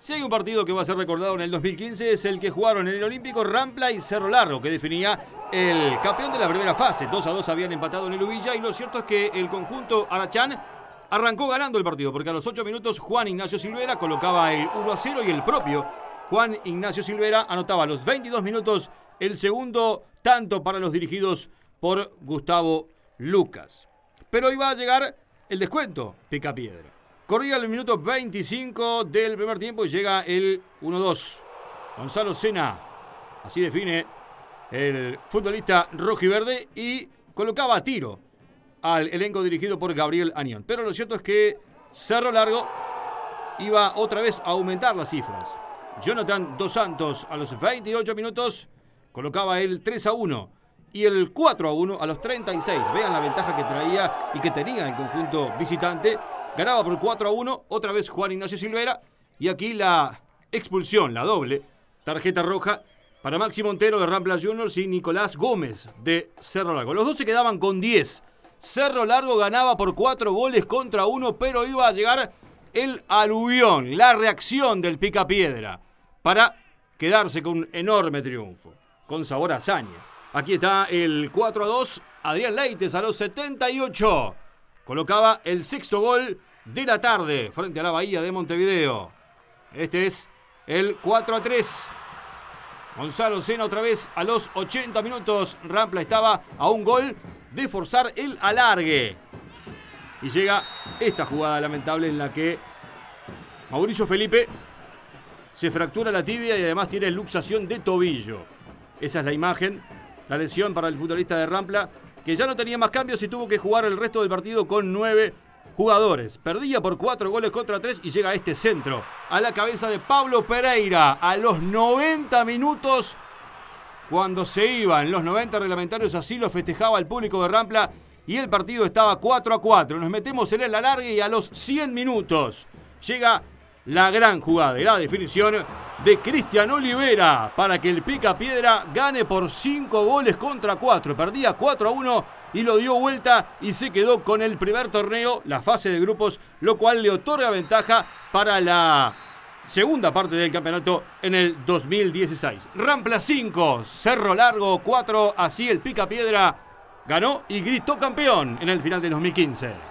Si hay un partido que va a ser recordado en el 2015 es el que jugaron en el Olímpico Rampla y Cerro Largo, que definía el campeón de la primera fase. 2 a 2 habían empatado en el Ubilla y lo cierto es que el conjunto Arachán arrancó ganando el partido, porque a los 8 minutos Juan Ignacio Silvera colocaba el 1 a 0 y el propio Juan Ignacio Silvera anotaba a los 22 minutos el segundo tanto para los dirigidos por Gustavo Lucas. Pero iba a llegar el descuento, pica piedra. Corría el minuto 25 del primer tiempo y llega el 1-2. Gonzalo Sena, así define el futbolista rojiverde y colocaba a tiro al elenco dirigido por Gabriel Anión. Pero lo cierto es que Cerro Largo iba otra vez a aumentar las cifras. Jonathan Dos Santos a los 28 minutos colocaba el 3 a 1 y el 4 a 1 a los 36. Vean la ventaja que traía y que tenía el conjunto visitante. Ganaba por 4 a 1, otra vez Juan Ignacio Silvera. Y aquí la expulsión, la doble, tarjeta roja para Maxi Montero de Rampla Juniors y Nicolás Gómez de Cerro Largo. Los dos se quedaban con 10. Cerro Largo ganaba por 4 goles contra 1, pero iba a llegar el aluvión, la reacción del Picapiedra, para quedarse con un enorme triunfo, con sabor a hazaña. Aquí está el 4 a 2. Adrián Leites a los 78. Colocaba el sexto gol de la tarde frente a la Bahía de Montevideo. Este es el 4 a 3. Gonzalo Sena otra vez a los 80 minutos. Rampla estaba a un gol de forzar el alargue. Y llega esta jugada lamentable en la que Mauricio Felipe se fractura la tibia y además tiene luxación de tobillo. Esa es la imagen la lesión para el futbolista de Rampla, que ya no tenía más cambios y tuvo que jugar el resto del partido con nueve jugadores. Perdía por cuatro goles contra tres y llega a este centro. A la cabeza de Pablo Pereira a los 90 minutos. Cuando se iban los 90 reglamentarios, así lo festejaba el público de Rampla y el partido estaba 4 a 4. Nos metemos en el alargue y a los 100 minutos llega la gran jugada y la definición de Cristian Olivera para que el Pica Piedra gane por 5 goles contra 4. Perdía 4 a 1 y lo dio vuelta y se quedó con el primer torneo, la fase de grupos, lo cual le otorga ventaja para la segunda parte del campeonato en el 2016. Rampla 5, Cerro Largo 4, así el Pica Piedra ganó y gritó campeón en el final del 2015.